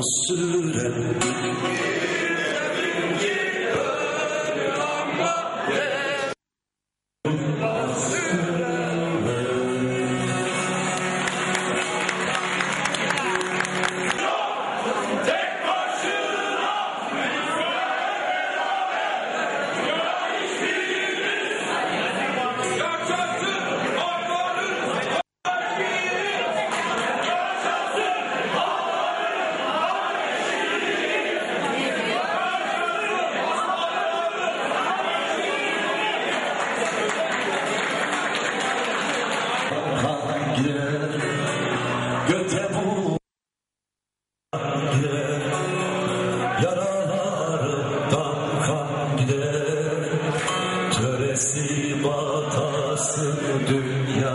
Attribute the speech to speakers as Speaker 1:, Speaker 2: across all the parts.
Speaker 1: yansır dünya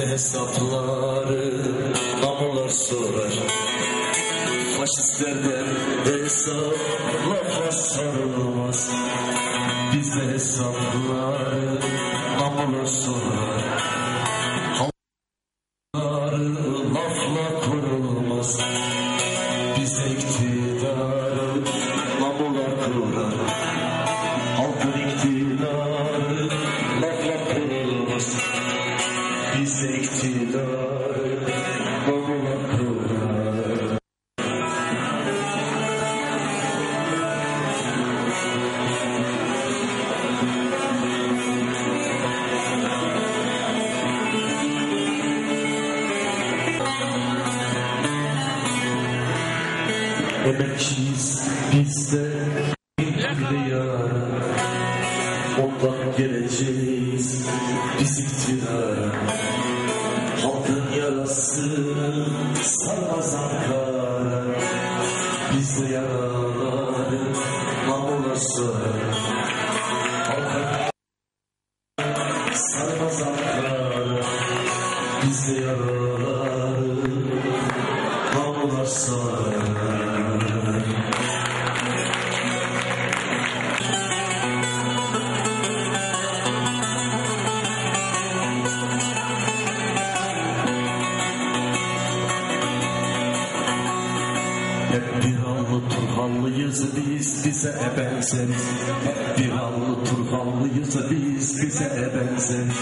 Speaker 1: bizde hesapları namular sorar. Faşistlerden hesap Emekçiyiz biz de bir yara Ondan geleceğiz. Biz iktidara Turhanlıyız biz bize e bir allı Turhanlıyız biz bize e benzeriz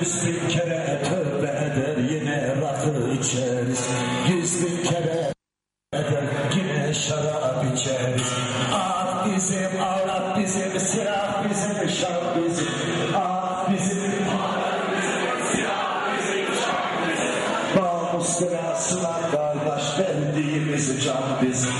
Speaker 1: Yüz bin kere tövbe eder yine rakı içeriz. Yüz bin kere eder yine şarap içeriz. Ah bizim avrat bizim silah bizim şarap bizim. Ah bizim Namus sırası belasına kardeş verdiğimiz can bizim.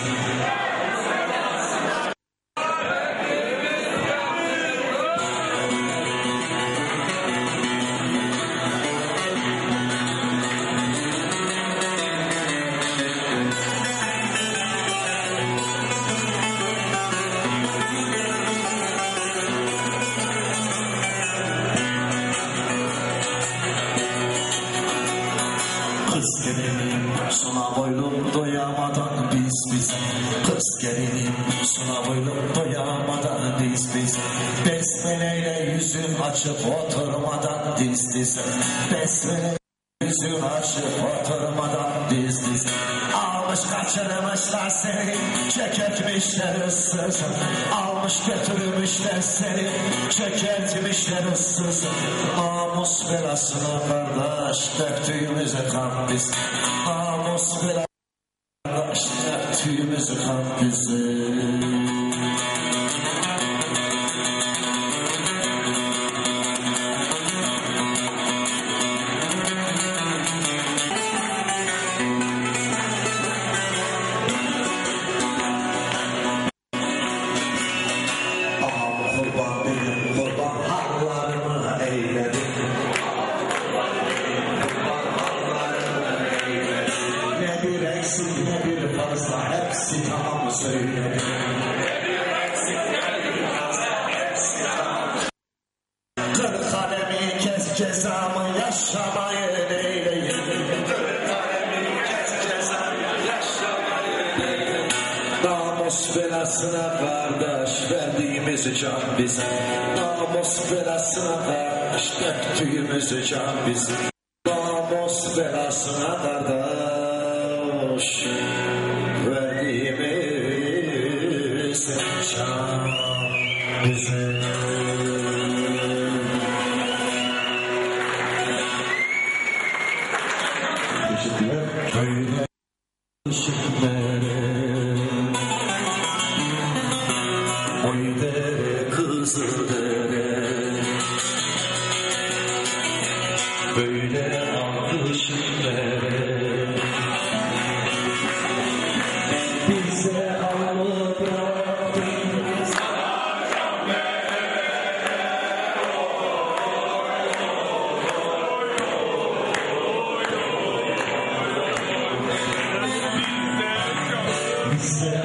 Speaker 1: Suna boylum doyamadan biz biz. Kız gelelim suna boylum doyamadan biz biz. Besmeleyle yüzün açıp oturmadan diz diz Besmele yüzün açıp oturmadan diz diz Almış kaçırmışlar seni çekertmişler ıssız. Almış götürmüşler seni çekertmişler ıssız. Namus belasına kardeş döktüğümüze kan biz Namus belasına kardeş döktüğümüze kan Namus belasına kardeş döktüğümüz can bize Namus belasına kardeş Bize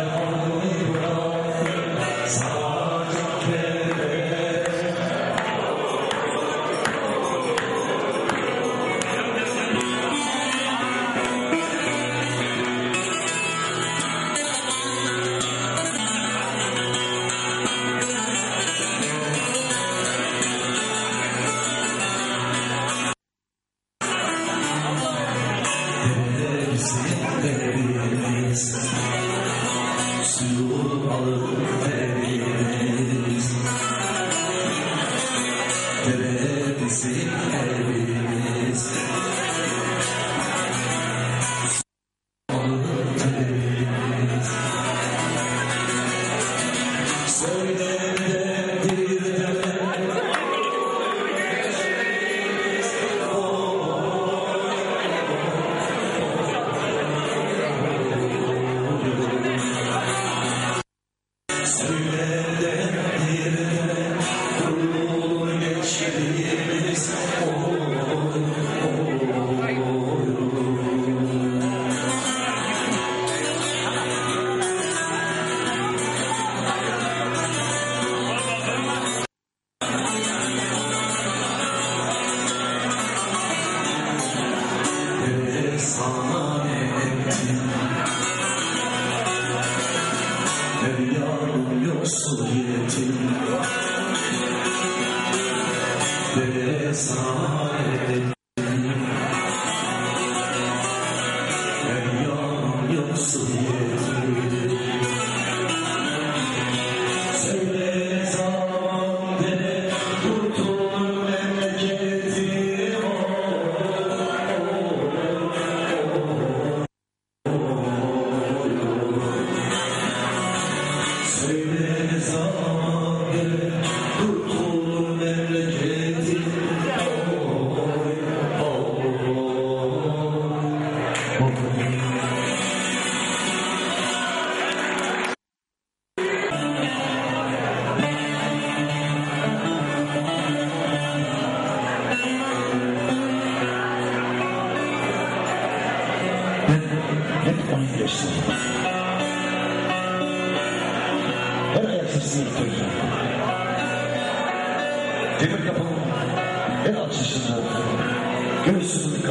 Speaker 1: Sama.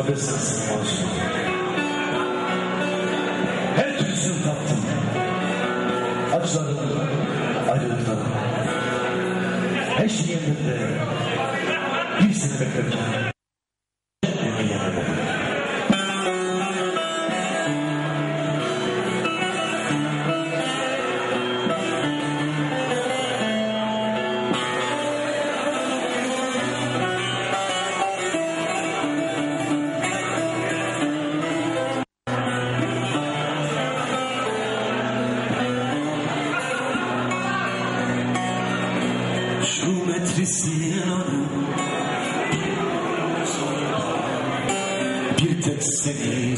Speaker 1: Göğsümün kafes ısınmaz. Her türlüsünü tattım. Acıların, ayrılıkların. Her şeyin önünde bir seni beklerken metrisi Bir tek seni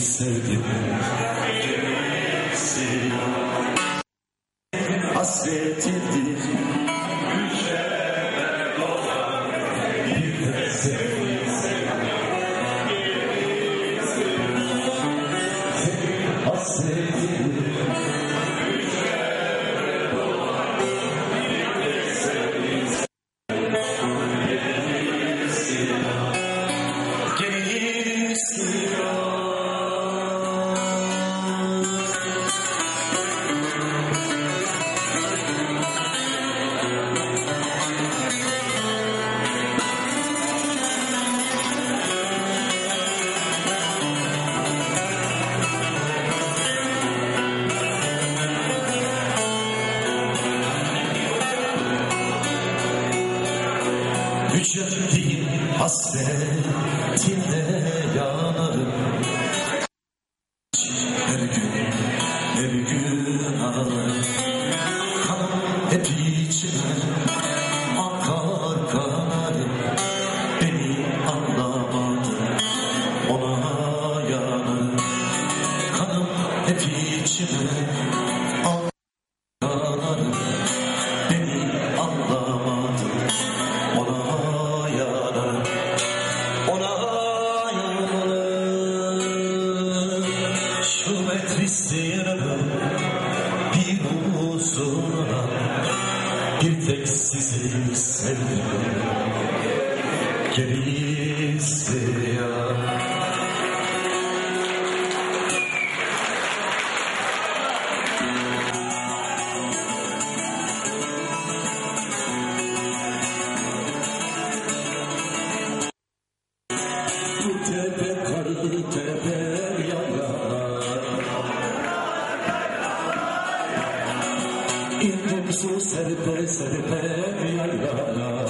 Speaker 1: Till. Sizi sevdim gerisi ya İndim su serpe serpe yaylana